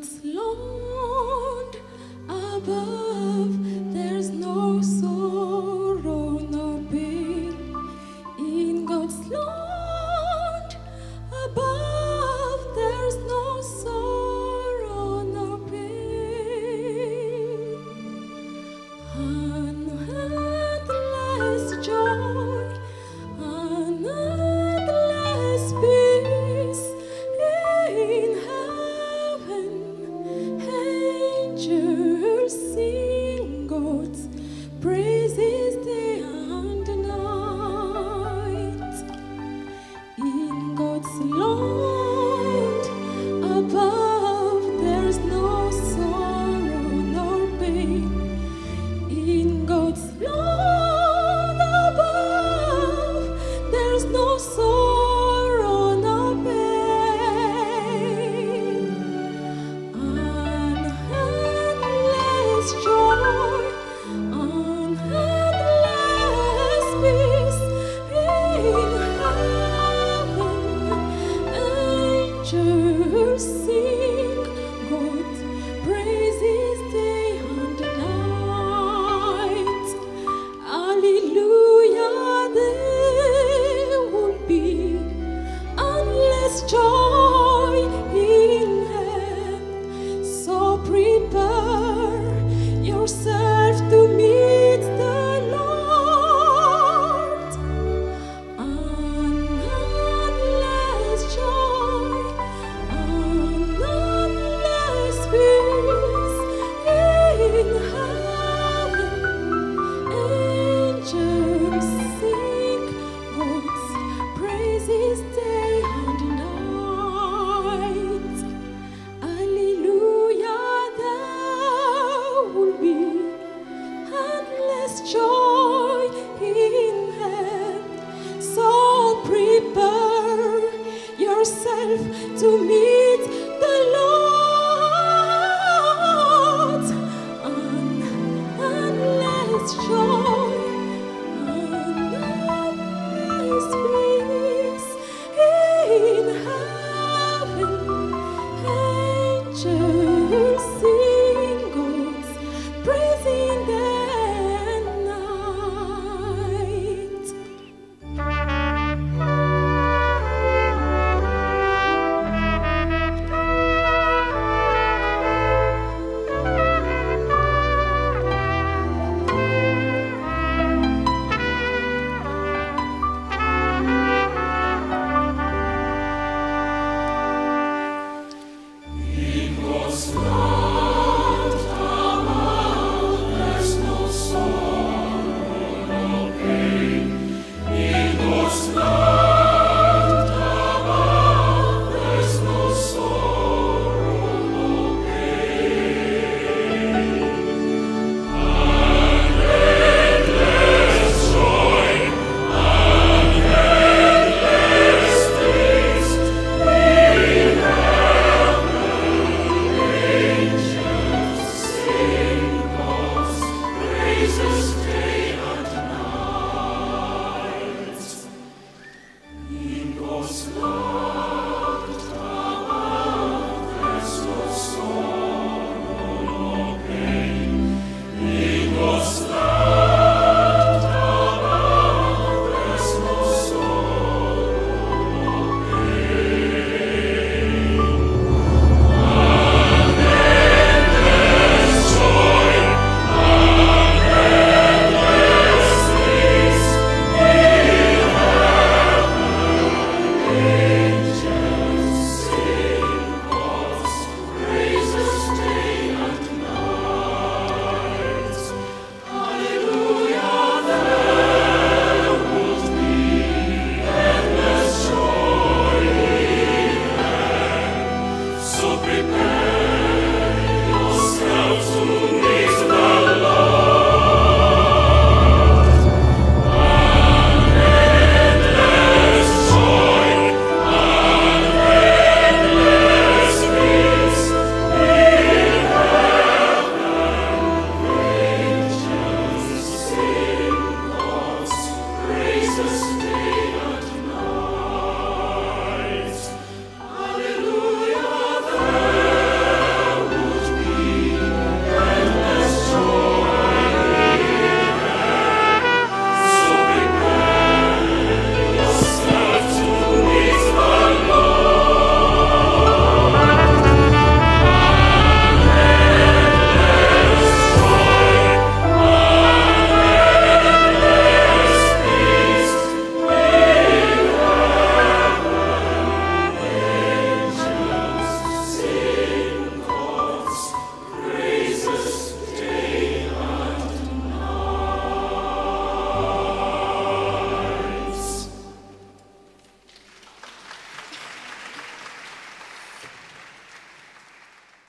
God's land above, there's no sorrow, no pain. In God's land above, there's no sorrow, no pain. An endless joy. to me.